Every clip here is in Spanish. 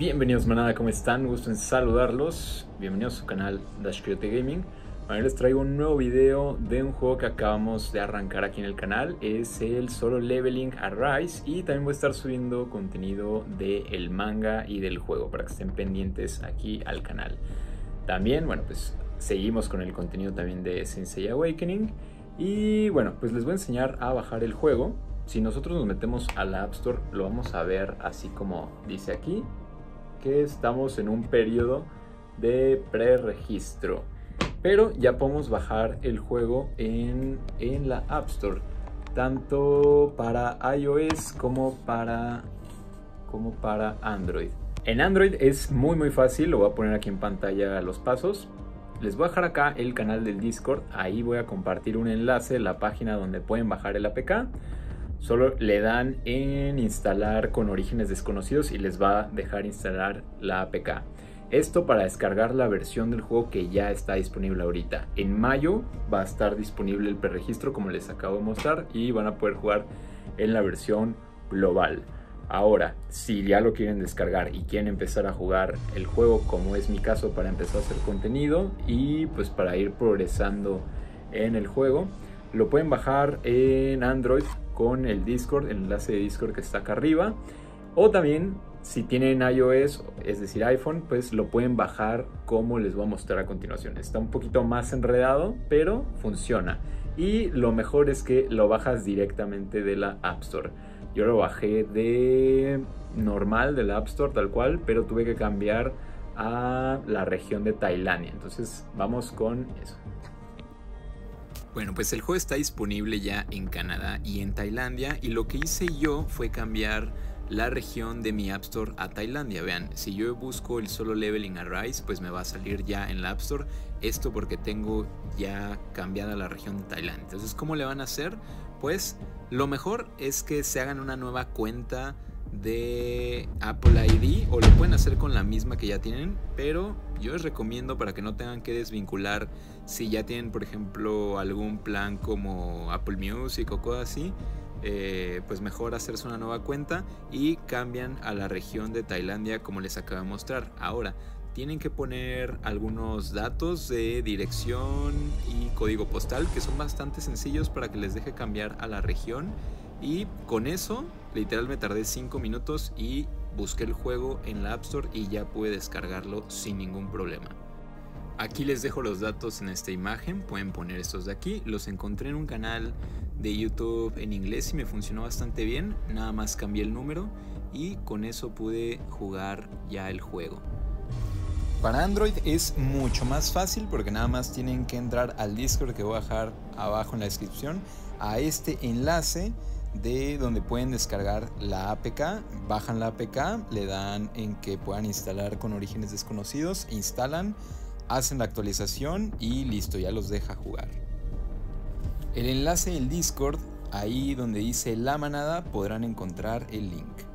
Bienvenidos manada, ¿cómo están? Gusto en saludarlos. Bienvenidos a su canal Dash Coyote Gaming. Hoy les traigo un nuevo video de un juego que acabamos de arrancar aquí en el canal. Es el Solo Leveling Arise y también voy a estar subiendo contenido del manga y del juego para que estén pendientes aquí al canal. También, bueno, pues seguimos con el contenido también de Sensei Awakening. Y bueno, pues les voy a enseñar a bajar el juego. Si nosotros nos metemos a la App Store, lo vamos a ver así como dice aquí que estamos en un periodo de preregistro. Pero ya podemos bajar el juego en, en la App Store. Tanto para iOS como para, como para Android. En Android es muy muy fácil, lo voy a poner aquí en pantalla los pasos. Les voy a dejar acá el canal del Discord, ahí voy a compartir un enlace, la página donde pueden bajar el APK. Solo le dan en instalar con orígenes desconocidos y les va a dejar instalar la APK. Esto para descargar la versión del juego que ya está disponible ahorita. En mayo va a estar disponible el preregistro como les acabo de mostrar y van a poder jugar en la versión global. Ahora, si ya lo quieren descargar y quieren empezar a jugar el juego como es mi caso para empezar a hacer contenido y pues para ir progresando en el juego, lo pueden bajar en Android con el Discord, el enlace de Discord que está acá arriba. O también si tienen iOS, es decir iPhone, pues lo pueden bajar como les voy a mostrar a continuación. Está un poquito más enredado, pero funciona. Y lo mejor es que lo bajas directamente de la App Store. Yo lo bajé de normal de la App Store tal cual, pero tuve que cambiar a la región de Tailandia. Entonces vamos con eso. Bueno, pues el juego está disponible ya en Canadá y en Tailandia y lo que hice yo fue cambiar la región de mi App Store a Tailandia. Vean, si yo busco el solo leveling Arise, pues me va a salir ya en la App Store. Esto porque tengo ya cambiada la región de Tailandia. Entonces, ¿cómo le van a hacer? Pues lo mejor es que se hagan una nueva cuenta de Apple ID o lo pueden hacer con la misma que ya tienen, pero yo les recomiendo para que no tengan que desvincular si ya tienen por ejemplo algún plan como Apple Music o cosas así, eh, pues mejor hacerse una nueva cuenta y cambian a la región de Tailandia como les acabo de mostrar. Ahora, tienen que poner algunos datos de dirección y código postal que son bastante sencillos para que les deje cambiar a la región y con eso literal me tardé 5 minutos y busqué el juego en la App Store y ya pude descargarlo sin ningún problema. Aquí les dejo los datos en esta imagen, pueden poner estos de aquí. Los encontré en un canal de YouTube en inglés y me funcionó bastante bien. Nada más cambié el número y con eso pude jugar ya el juego. Para Android es mucho más fácil porque nada más tienen que entrar al Discord que voy a dejar abajo en la descripción a este enlace de donde pueden descargar la APK, bajan la APK, le dan en que puedan instalar con orígenes desconocidos, instalan, hacen la actualización y listo, ya los deja jugar. El enlace del Discord, ahí donde dice la manada, podrán encontrar el link.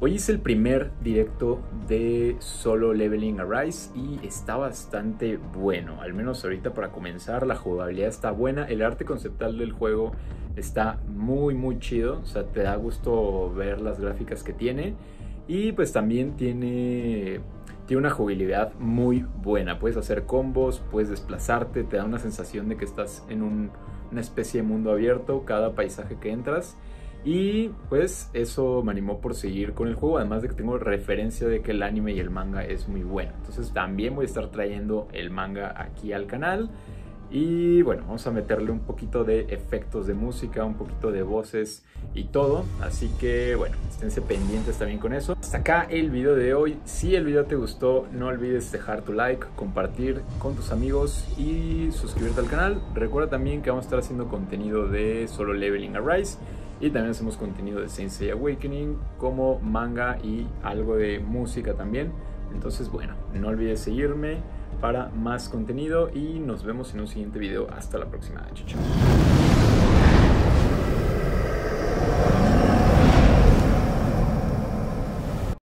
Hoy es el primer directo de Solo Leveling Arise y está bastante bueno, al menos ahorita para comenzar, la jugabilidad está buena, el arte conceptual del juego está muy muy chido, o sea, te da gusto ver las gráficas que tiene y pues también tiene tiene una jugabilidad muy buena. Puedes hacer combos, puedes desplazarte, te da una sensación de que estás en una especie de mundo abierto cada paisaje que entras. Y pues eso me animó por seguir con el juego, además de que tengo referencia de que el anime y el manga es muy bueno. Entonces también voy a estar trayendo el manga aquí al canal. Y bueno, vamos a meterle un poquito de efectos de música, un poquito de voces y todo. Así que bueno, esténse pendientes también con eso. Hasta acá el video de hoy. Si el video te gustó, no olvides dejar tu like, compartir con tus amigos y suscribirte al canal. Recuerda también que vamos a estar haciendo contenido de Solo Leveling Arise. Y también hacemos contenido de Sensei Awakening como manga y algo de música también. Entonces bueno, no olvides seguirme para más contenido y nos vemos en un siguiente video. Hasta la próxima. Chao.